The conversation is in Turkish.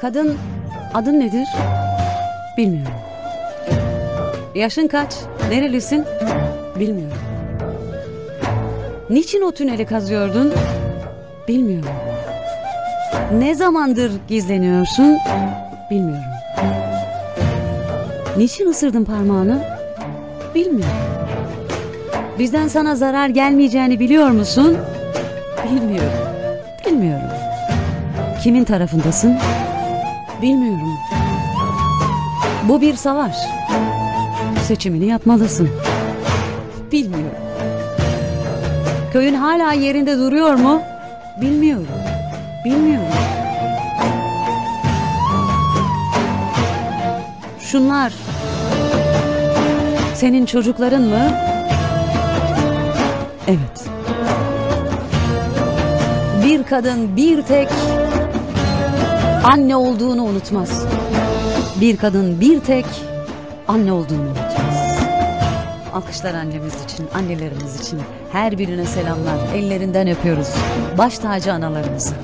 Kadın adın nedir? Bilmiyorum. Yaşın kaç? Nerelisin? Bilmiyorum. Niçin o tüneli kazıyordun? Bilmiyorum. Ne zamandır gizleniyorsun? Bilmiyorum. Niçin ısırdın parmağını? Bilmiyorum. Bizden sana zarar gelmeyeceğini biliyor musun? Bilmiyorum. Bilmiyorum. Kimin tarafındasın? Bilmiyorum. Bu bir savaş. Seçimini yapmalısın. Bilmiyorum. Köyün hala yerinde duruyor mu? Bilmiyorum. Bilmiyorum. Şunlar senin çocukların mı? Evet. Bir kadın bir tek anne olduğunu unutmaz. Bir kadın bir tek anne olduğunu unutmaz. Alkışlar annemiz için, annelerimiz için. Her birine selamlar. Ellerinden öpüyoruz. Baş tacı analarımızı.